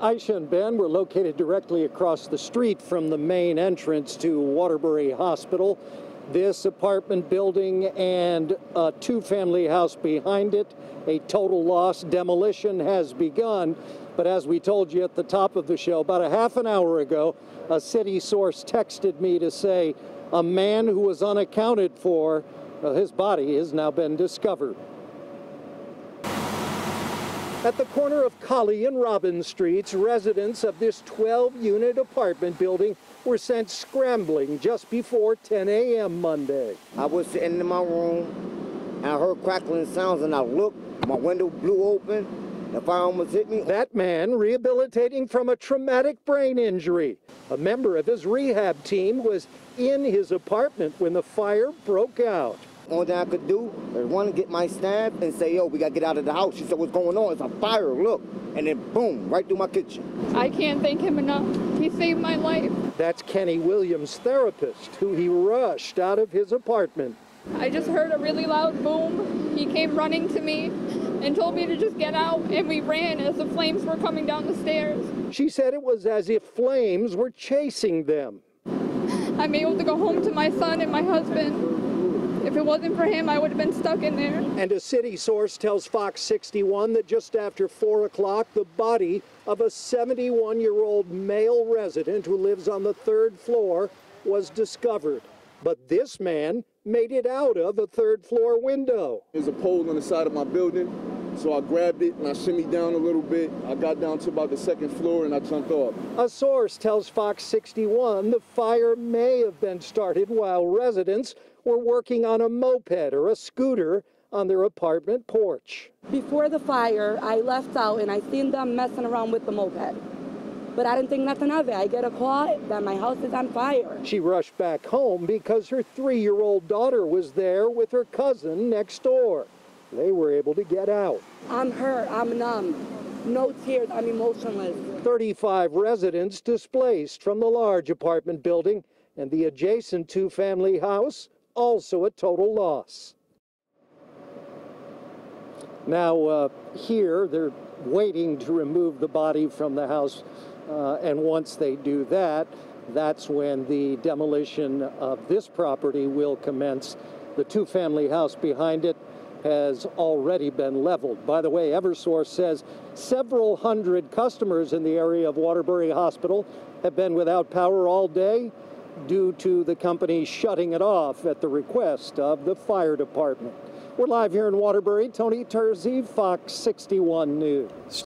Aisha and Ben were located directly across the street from the main entrance to Waterbury Hospital. This apartment building and a two family house behind it, a total loss. Demolition has begun. But as we told you at the top of the show, about a half an hour ago, a city source texted me to say a man who was unaccounted for, uh, his body has now been discovered. At the corner of Colley and Robbins Streets, residents of this 12 unit apartment building were sent scrambling just before 10 a.m. Monday. I was sitting in my room, I heard crackling sounds, and I looked. My window blew open. The fire almost hit me. That man rehabilitating from a traumatic brain injury. A member of his rehab team was in his apartment when the fire broke out. Only thing I could do is one, get my staff and say, yo, we gotta get out of the house. She said, what's going on? It's a fire, look. And then boom, right through my kitchen. I can't thank him enough. He saved my life. That's Kenny Williams' therapist, who he rushed out of his apartment. I just heard a really loud boom. He came running to me and told me to just get out, and we ran as the flames were coming down the stairs. She said it was as if flames were chasing them. I'm able to go home to my son and my husband. If it wasn't for him, I would have been stuck in there. And a city source tells Fox 61 that just after 4 o'clock, the body of a 71 year old male resident who lives on the third floor was discovered. But this man made it out of a third floor window. There's a pole on the side of my building, so I grabbed it and I shimmied down a little bit. I got down to about the second floor and I jumped off. A source tells Fox 61 the fire may have been started while residents were working on a moped or a scooter on their apartment porch. Before the fire, I left out and I seen them messing around with the moped. But I didn't think nothing of it. I get a call that my house is on fire. She rushed back home because her three year old daughter was there with her cousin next door. They were able to get out. I'm hurt. I'm numb. No tears. I'm emotionless. 35 residents displaced from the large apartment building and the adjacent two family house, also a total loss. Now, uh, here they're waiting to remove the body from the house, uh, and once they do that, that's when the demolition of this property will commence. The two family house behind it has already been leveled. By the way, Eversource says several hundred customers in the area of Waterbury Hospital have been without power all day due to the company shutting it off at the request of the fire department. We're live here in Waterbury. Tony Terzi, Fox 61 News.